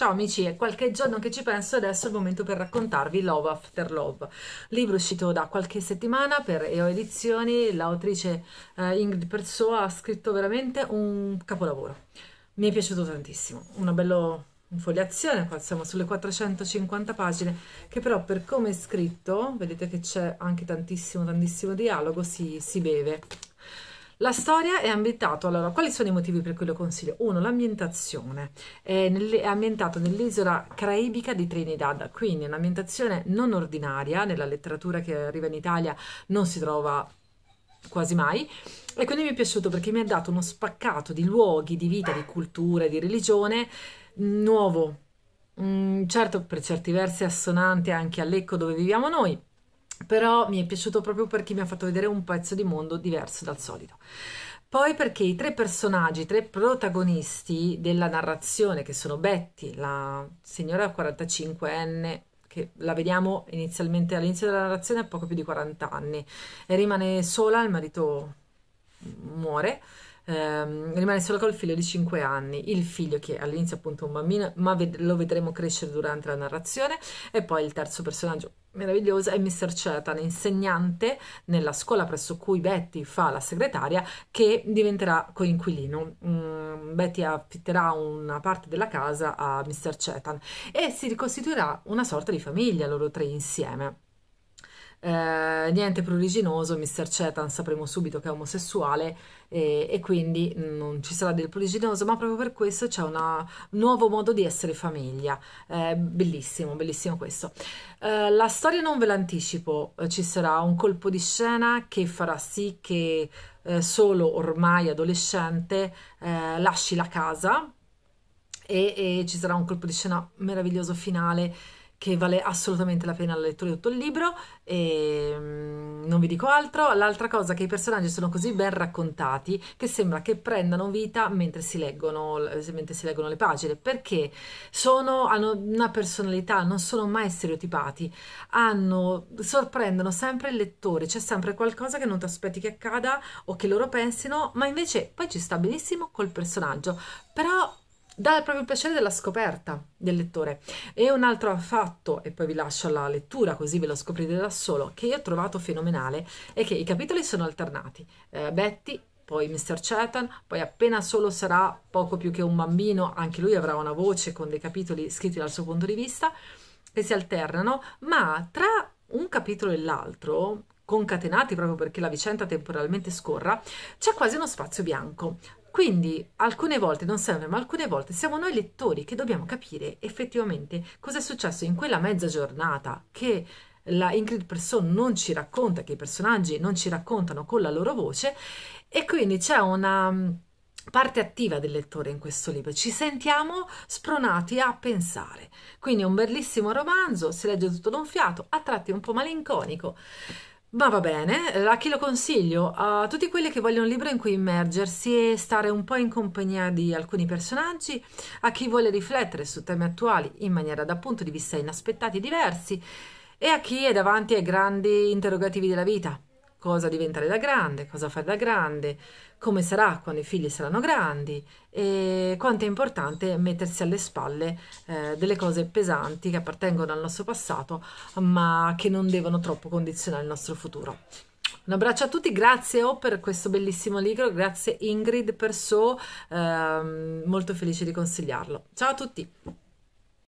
Ciao amici, è qualche giorno che ci penso adesso è il momento per raccontarvi Love After Love, libro uscito da qualche settimana per EO Edizioni, l'autrice eh, Ingrid Persoa ha scritto veramente un capolavoro, mi è piaciuto tantissimo, una bella fogliazione, qua siamo sulle 450 pagine, che però per come è scritto, vedete che c'è anche tantissimo tantissimo dialogo, si, si beve, la storia è ambientata, allora, quali sono i motivi per cui lo consiglio? Uno, l'ambientazione, è, è ambientato nell'isola caraibica di Trinidad, quindi un'ambientazione non ordinaria, nella letteratura che arriva in Italia non si trova quasi mai, e quindi mi è piaciuto perché mi ha dato uno spaccato di luoghi, di vita, di cultura, di religione nuovo, mm, certo per certi versi assonante anche all'Ecco dove viviamo noi, però mi è piaciuto proprio perché mi ha fatto vedere un pezzo di mondo diverso dal solito. Poi perché i tre personaggi, i tre protagonisti della narrazione, che sono Betty, la signora 45enne, che la vediamo inizialmente all'inizio della narrazione a poco più di 40 anni, e rimane sola, il marito muore, ehm, rimane solo col figlio di 5 anni, il figlio che all'inizio appunto è un bambino, ma ved- lo vedremo crescere durante la narrazione, e poi il terzo personaggio meravigliosa è Mr. Chetan, insegnante nella scuola presso cui Betty fa la segretaria, che diventerà coinquilino. Mm, Betty affitterà una parte della casa a Mr. Chetan e si ricostituirà una sorta di famiglia loro tre insieme. Eh, niente pruriginoso, Mr. Chetan sapremo subito che è omosessuale e, e, quindi non ci sarà del pruriginoso, ma proprio per questo c'è un nuovo modo di essere famiglia. Eh, bellissimo, bellissimo questo. Eh, la storia non ve l'anticipo, eh, ci sarà un colpo di scena che farà sì che eh, solo ormai adolescente eh, lasci la casa e, e ci sarà un colpo di scena meraviglioso finale che vale assolutamente la pena la lettura di tutto il libro e mm, non vi dico altro. L'altra cosa è che i personaggi sono così ben raccontati che sembra che prendano vita mentre si leggono, mentre si leggono le pagine perché sono, hanno una personalità, non sono mai stereotipati, hanno, sorprendono sempre il lettore, c'è sempre qualcosa che non ti aspetti che accada o che loro pensino, ma invece poi ci sta benissimo col personaggio. Però dà proprio il piacere della scoperta del lettore. E un altro fatto, e poi vi lascio alla lettura così ve lo scoprite da solo, che io ho trovato fenomenale, è che i capitoli sono alternati. Eh, Betty, poi Mr. Chetan, poi appena solo sarà poco più che un bambino, anche lui avrà una voce con dei capitoli scritti dal suo punto di vista, che si alternano, ma tra un capitolo e l'altro concatenati proprio perché la vicenda temporalmente scorra, c'è quasi uno spazio bianco. Quindi alcune volte, non sempre, ma alcune volte siamo noi lettori che dobbiamo capire effettivamente cosa è successo in quella mezza giornata che la Ingrid Person non ci racconta, che i personaggi non ci raccontano con la loro voce e quindi c'è una mm, parte attiva del lettore in questo libro, ci sentiamo spronati a pensare. Quindi è un bellissimo romanzo, si legge tutto d'un fiato, a tratti un po' malinconico. Ma va bene, a chi lo consiglio? A tutti quelli che vogliono un libro in cui immergersi e stare un po' in compagnia di alcuni personaggi, a chi vuole riflettere su temi attuali in maniera da punto di vista inaspettati e diversi, e a chi è davanti ai grandi interrogativi della vita cosa diventare da grande, cosa fare da grande, come sarà quando i figli saranno grandi e quanto è importante mettersi alle spalle eh, delle cose pesanti che appartengono al nostro passato ma che non devono troppo condizionare il nostro futuro. Un abbraccio a tutti, grazie O per questo bellissimo libro, grazie Ingrid Perso, ehm, molto felice di consigliarlo. Ciao a tutti!